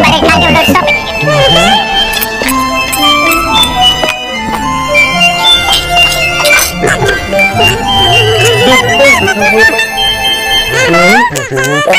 Balik lagi udah stop ini. Jangan lupa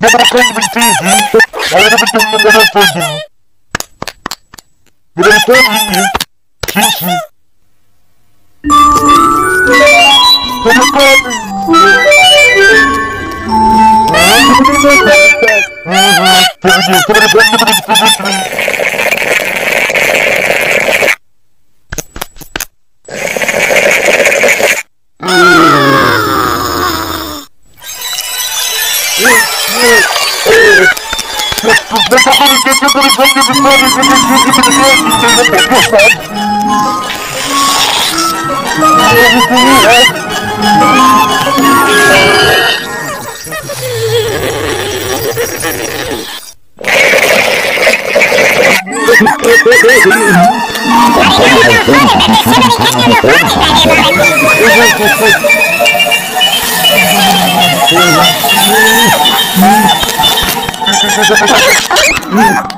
You're not going to be cheesy. I would have been doing another thing. But I'm Hum.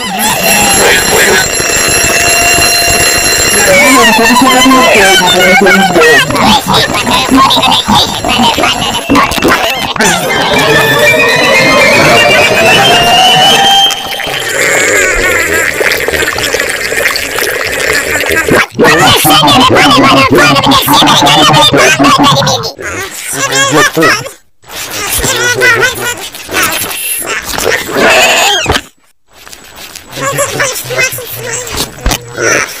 Yeah.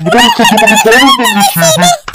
Mudando que tipo de todos demitidos.